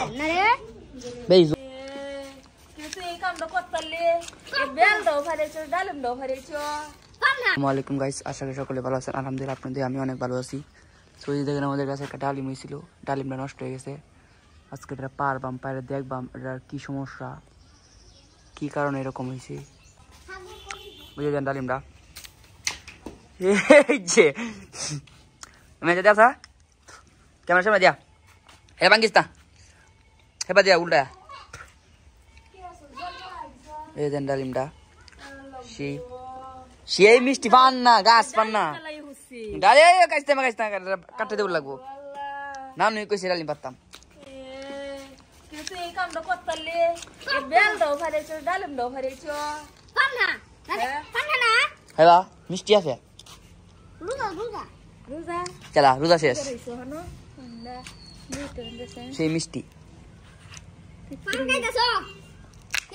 নিতেছেন না রে বেই কিন্তু এই কামটা করতে পারলে বেল দাও ফারেছো ডালিম দাও ফারেছো কম না আসসালামু আলাইকুম গাইস আশা করি সকলে ভালো আছেন আলহামদুলিল্লাহ আপনাদের আমি অনেক ভালো আছি সো এই দেখেন আমাদের কাছে একটা ডালিম হয়েছিল ডালিমটা নষ্ট হয়ে গেছে আজকে এটা পারবাম পারে দেখবাম এটার কি সমস্যা কি কারণে এরকম হয়েছে বুঝে যান ডালিমটা মেজে দিয়া ক্যামেরা সামনে দিয়া হে ভাঙ্গিস না হেবা দিয়া উল্টা এই দেন ডালিমটা সেই সেই মিষ্টি পান না গাছ পান না লাই হচ্ছে ডালে কাটতে মা কাটতে কাটতে দেবো লাগবো নাম নই কইছে ডালিম পারতাম কিন্তু এই কামটা করতে পারলে বেল দাও ফারেছো ডালিম দাও ফারেছো কম না না রে, কম না না হেবা মিষ্টি আছে রুজা রুজা রোজা চালা রোজা শেষ করেছ হনো না মিটে দেছে সেই মিষ্টি পান খাইতেছো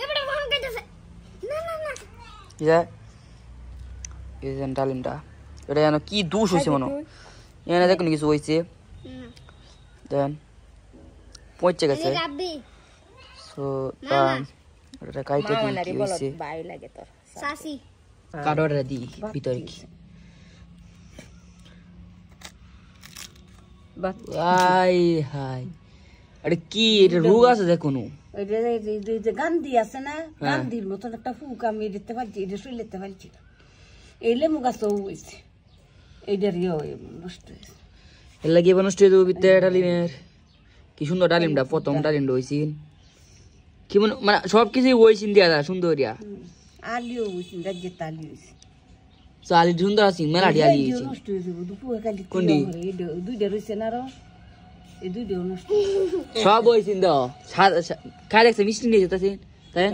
এবারে পান খাইতেছে না না না এই এই যে ডালিমটা এটা যেন কি দোষ হয়েছে মনে। এখানে দেখুন কিছু হয়েছে। দেন পৌঁছে গেছে। এই সো এটা কাইতে কি কি হয়েছে? বাই লাগে তোর। সাসি কাঠটা দি ভিতরে কি? আই হাই কি এটা রোগ আছে যে গান্ধী আছে না গান্ধীর মতন একটা ফুক আমি দিতে পারছি এটা লিখতে পারছি না। এই লেমু গাছও হয়েছে। এইটার ইয়ে নষ্ট হয়েছে। এর লাগে নষ্ট হয়ে যাব বিদ্যা ডালিমের। কি সুন্দর ডালিমটা প্রথম ডালিমটা হয়েছি কি মনে মানে সব কিছুই হয়েছিল দিয়া দা সুন্দর আলিও হয়েছে রাজ্যের তালি হয়েছে। আলি সুন্দর আছি মেলা ডি আলি হয়েছে। হয়ে কোনটি? দুইটা রয়েছে না এই নষ্ট সব হয়েছিল তো? খাই দেখছে মিষ্টি নিয়ে যেতেছে তাই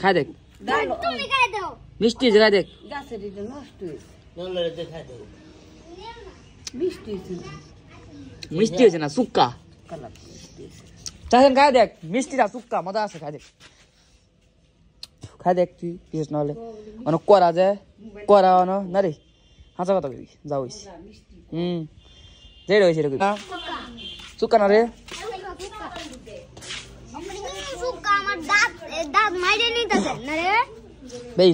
খাই দেখ। ডাল তুমি খাই দাও। মিষ্টি হয়েছে খাই দেখ। গাছের এটা নষ্ট না? মিষ্টি হয়েছে না সুক্কা। চাষেন খাই দেখ মিষ্টিটা সুক্কা মজা আছে খাই দেখ। খাই দেখ তুই পিস নহলে অনেক করা যায় করা অন না। রে হাঁচা কথা কবি যাও হইছে। হুম। যেটা হয়েছে এরকম। সুক্কা না রে সুকা আমার দাঁত দাঁত মাইরে নিতেছেন না রে বেশ